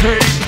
Hey.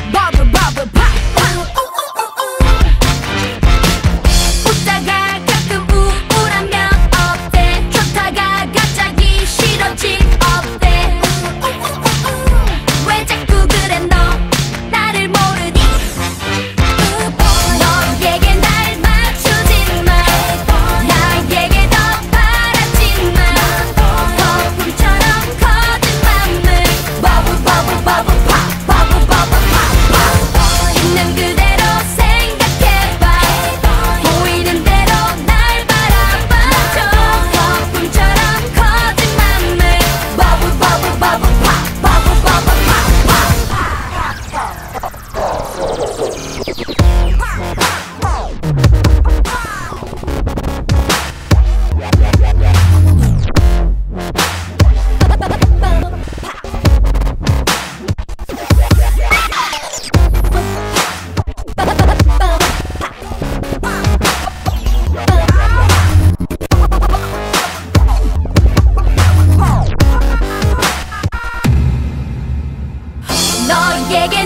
너에게